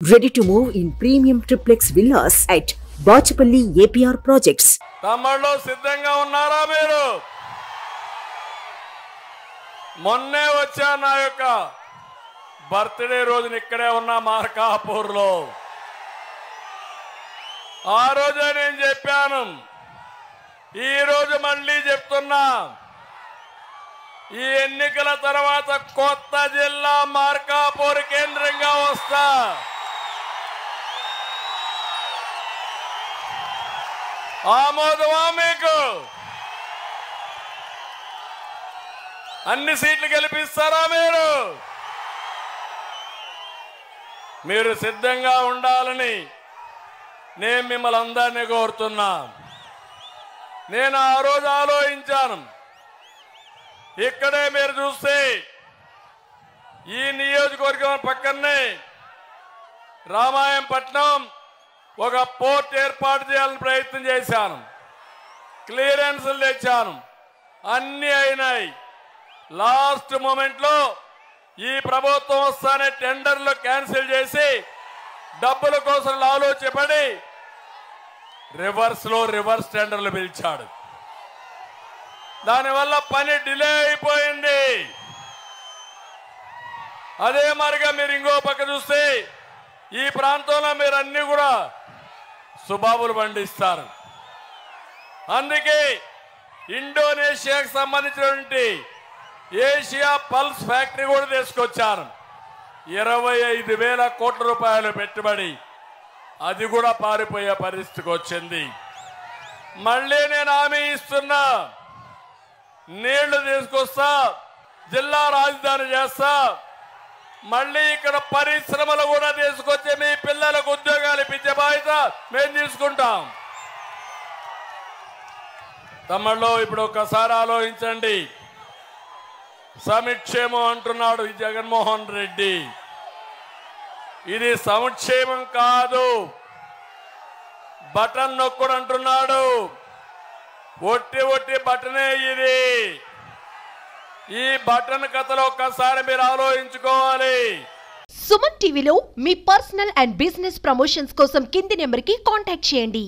Ready to move in premium triplex villas at Bachupally APR projects తమ్ముళ్ళు సిద్ధంగా ఉన్నారా మీరు? మొన్నే వచ్చా నా యొక్క బర్త్డే రోజున ఇక్కడే ఉన్న మార్కాపూర్లో. ఆ రోజే నేను చెప్పాను. ఈ రోజు మళ్ళీ చెప్తున్నా. ఈ ఎన్నికల తర్వాత కొత్త జిల్లా మార్కాపూర్ కేంద్రంగా వస్తా. ఆమోదమా మీకు? అన్ని సీట్లు గెలిపిస్తారా మీరు? మీరు సిద్ధంగా ఉండాలని నేను మిమ్మల్ని అందరినీ కోరుతున్నా. నేను ఆ రోజు ఆలోచించాను. ఇక్కడే మీరు చూస్తే ఈ నియోజకవర్గం పక్కనే రామాయంపట్నం ఒక పోర్ట్ ఏర్పాటు చేయాలని ప్రయత్నం చేశాను. క్లియరెన్స్లు తెచ్చాను. అన్నీ అయినాయి. లాస్ట్ మూమెంట్లో ఈ ప్రభుత్వం వస్తానే టెండర్లు క్యాన్సిల్ చేసి డబ్బుల కోసం ఆలోచపడి రివర్స్లో రివర్స్ టెండర్లు పిలిచాడు. దానివల్ల పని డిలే అయిపోయింది. అదే మరిగా మీరు ఇంకో పక్క చూస్తే ఈ ప్రాంతంలో మీరు అన్ని కూడా సుబాబులు పండిస్తారు. అందుకే ఇండోనేషియాకు సంబంధించినటువంటి ఏషియా పల్స్ ఫ్యాక్టరీ కూడా తీసుకొచ్చారు. ఇరవై ఐదు వేల కోట్ల రూపాయలు పెట్టుబడి. అది కూడా పారిపోయే పరిస్థితికి వచ్చింది. మళ్ళీ నేను హామీ ఇస్తున్నా. నీళ్ళు తీసుకొస్తా జిల్లా రాజధాని చేస్తా. మళ్ళీ ఇక్కడ పరిశ్రమలు కూడా తీసుకొచ్చి మీ పిల్లలకు ఉద్యోగాలు ఇప్పించే బాధ్యత మేము తీసుకుంటాం. తమ్ముళ్ళు ఇప్పుడు ఒక్కసారి ఆలోచించండి. సమిక్షేమం అంటున్నాడు జగన్మోహన్ రెడ్డి. ఇది సంక్షేమం కాదు. బటన్ నొక్కుడు అంటున్నాడు. ఒట్టి ఒట్టి బటనే ఇది. ఈ బటన్ కథలో ఒక్కసారి మీరు ఆలోచించుకోవాలి. సుమన్ టీవీలో మీ పర్సనల్ అండ్ బిజినెస్ ప్రమోషన్స్ కోసం కింది నెంబర్కి కాంటాక్ట్ చేయండి.